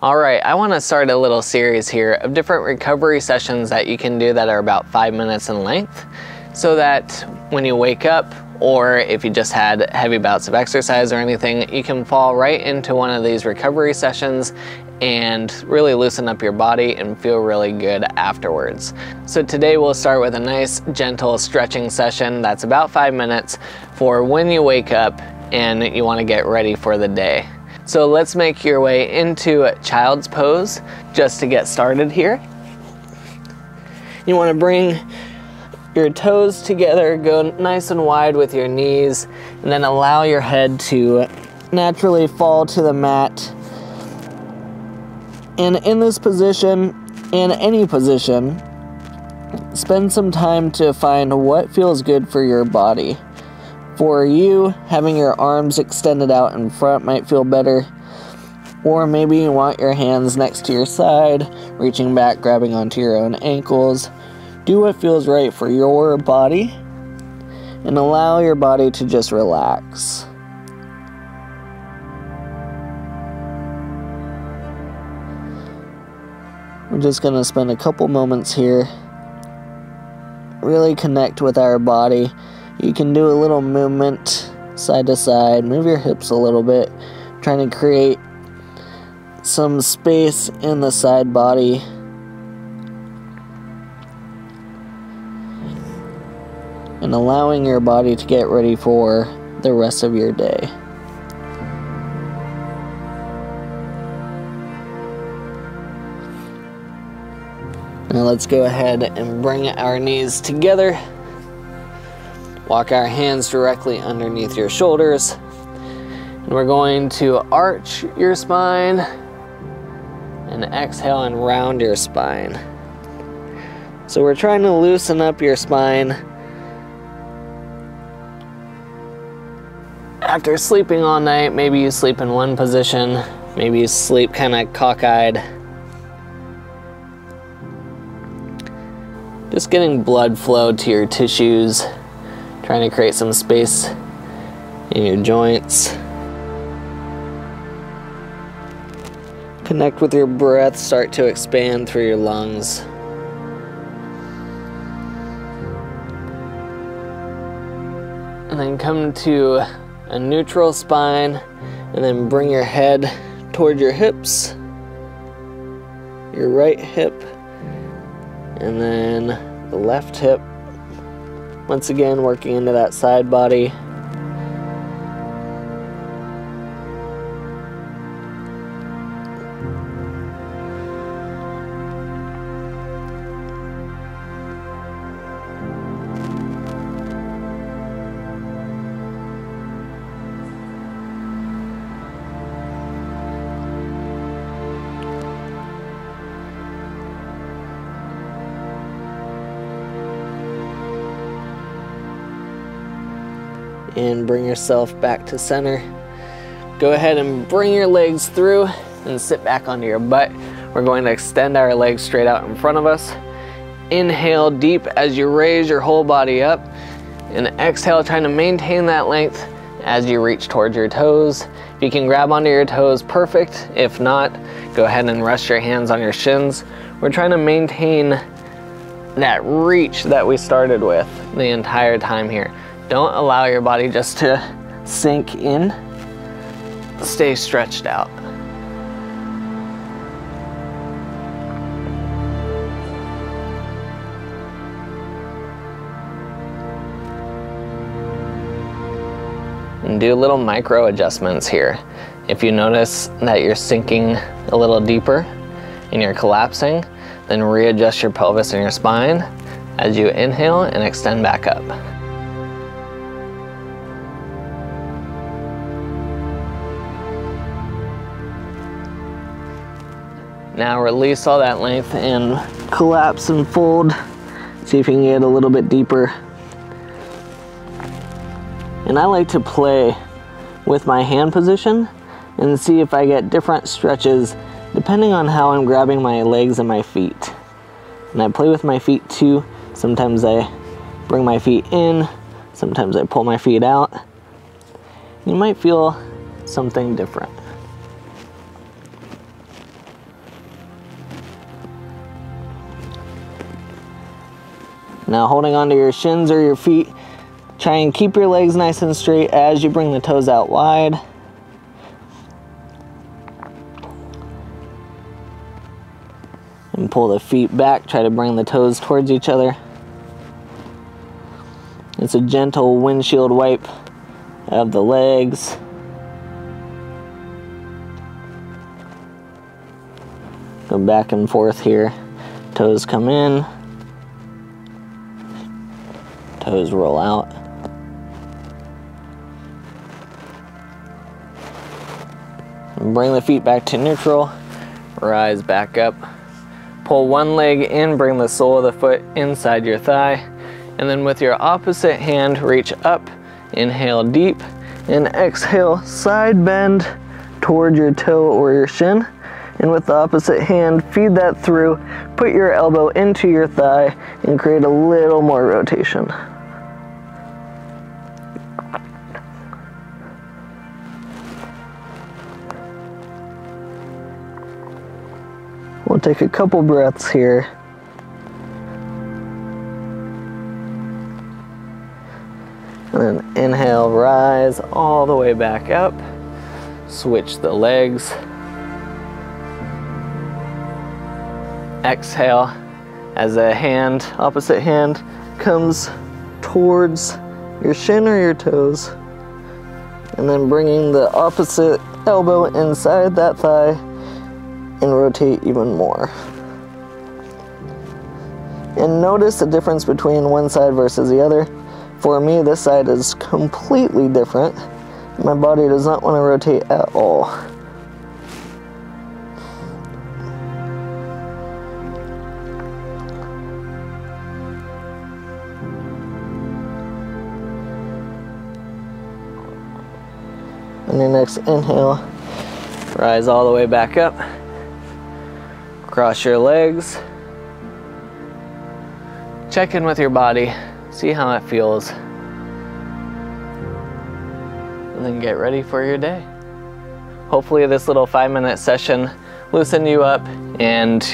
All right, I wanna start a little series here of different recovery sessions that you can do that are about five minutes in length so that when you wake up or if you just had heavy bouts of exercise or anything, you can fall right into one of these recovery sessions and really loosen up your body and feel really good afterwards. So today we'll start with a nice gentle stretching session that's about five minutes for when you wake up and you wanna get ready for the day. So let's make your way into a child's pose just to get started here. You wanna bring your toes together, go nice and wide with your knees, and then allow your head to naturally fall to the mat. And in this position, in any position, spend some time to find what feels good for your body. For you, having your arms extended out in front might feel better. Or maybe you want your hands next to your side, reaching back, grabbing onto your own ankles. Do what feels right for your body and allow your body to just relax. We're just going to spend a couple moments here. Really connect with our body. You can do a little movement side to side, move your hips a little bit, trying to create some space in the side body and allowing your body to get ready for the rest of your day. Now let's go ahead and bring our knees together. Walk our hands directly underneath your shoulders. And we're going to arch your spine and exhale and round your spine. So we're trying to loosen up your spine after sleeping all night, maybe you sleep in one position, maybe you sleep kind of cockeyed. Just getting blood flow to your tissues, trying to create some space in your joints. Connect with your breath, start to expand through your lungs. And then come to a neutral spine, and then bring your head toward your hips, your right hip, and then the left hip. Once again, working into that side body. And bring yourself back to center. Go ahead and bring your legs through and sit back onto your butt. We're going to extend our legs straight out in front of us. Inhale deep as you raise your whole body up and exhale trying to maintain that length as you reach towards your toes. If you can grab onto your toes, perfect. If not, go ahead and rest your hands on your shins. We're trying to maintain that reach that we started with the entire time here. Don't allow your body just to sink in. Stay stretched out. And do little micro adjustments here. If you notice that you're sinking a little deeper and you're collapsing, then readjust your pelvis and your spine as you inhale and extend back up. Now release all that length and collapse and fold. See if you can get a little bit deeper. And I like to play with my hand position and see if I get different stretches depending on how I'm grabbing my legs and my feet. And I play with my feet too. Sometimes I bring my feet in, sometimes I pull my feet out. You might feel something different. Now holding onto your shins or your feet, try and keep your legs nice and straight as you bring the toes out wide. And pull the feet back, try to bring the toes towards each other. It's a gentle windshield wipe of the legs. Go back and forth here. Toes come in. Toes roll out. Bring the feet back to neutral. Rise back up. Pull one leg in, bring the sole of the foot inside your thigh. And then with your opposite hand, reach up, inhale deep, and exhale, side bend toward your toe or your shin and with the opposite hand, feed that through, put your elbow into your thigh, and create a little more rotation. We'll take a couple breaths here. And then inhale, rise all the way back up. Switch the legs. exhale as a hand, opposite hand, comes towards your shin or your toes. And then bringing the opposite elbow inside that thigh and rotate even more. And notice the difference between one side versus the other. For me, this side is completely different. My body does not want to rotate at all. On your next inhale, rise all the way back up. Cross your legs. Check in with your body, see how it feels. And then get ready for your day. Hopefully this little five minute session loosen you up and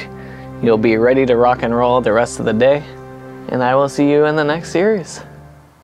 you'll be ready to rock and roll the rest of the day. And I will see you in the next series.